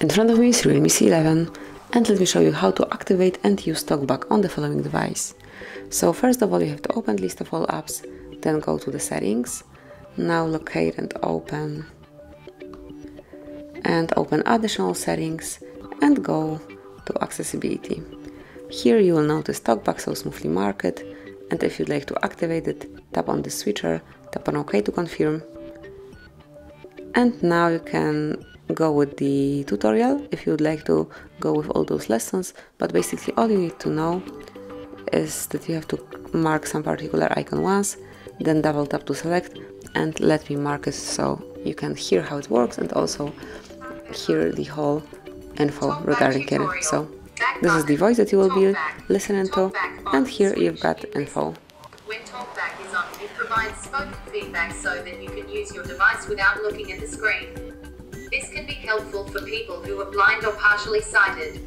In front of me is Realme C11 and let me show you how to activate and use TalkBack on the following device. So first of all you have to open list of all apps, then go to the settings, now locate and open and open additional settings and go to accessibility. Here you will notice TalkBack so smoothly marked and if you'd like to activate it, tap on the switcher, tap on OK to confirm. And now you can go with the tutorial if you would like to go with all those lessons but basically all you need to know is that you have to mark some particular icon once then double tap to select and let me mark it so you can hear how it works and also hear the whole info regarding it. So this is the voice that you will be listening to and here you've got info when TalkBack is on, it provides spoken feedback so that you can use your device without looking at the screen. This can be helpful for people who are blind or partially sighted.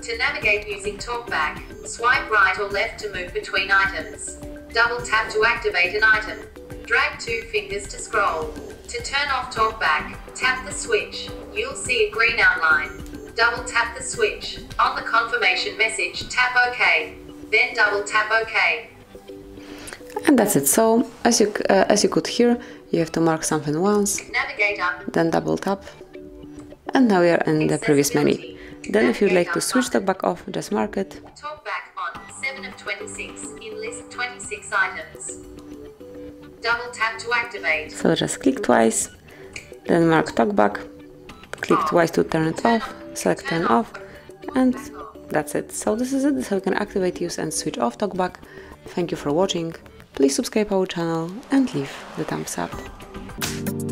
To navigate using TalkBack, swipe right or left to move between items. Double tap to activate an item. Drag two fingers to scroll. To turn off TalkBack, tap the switch. You'll see a green outline. Double tap the switch. On the confirmation message, tap OK. Then double tap OK. And that's it. So as you uh, as you could hear, you have to mark something once, then double tap, and now we are in the previous menu. Then if you'd like to switch TalkBack off, just mark it. TalkBack on 7 of 26 in list 26 items. Double tap to activate. So just click twice, then mark TalkBack, click twice to turn it off, select turn off, and that's it. So this is it. This is how you can activate, use and switch off TalkBack. Thank you for watching. Please subscribe our channel and leave the thumbs up.